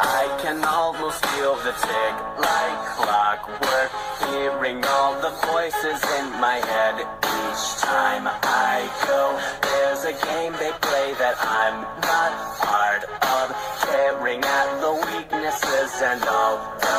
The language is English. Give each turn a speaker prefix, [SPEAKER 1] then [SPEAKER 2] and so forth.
[SPEAKER 1] I can almost feel the tick like clockwork. Hearing all the voices in my head each time I go. There's a game they play that I'm not part of. Tearing at the weaknesses and all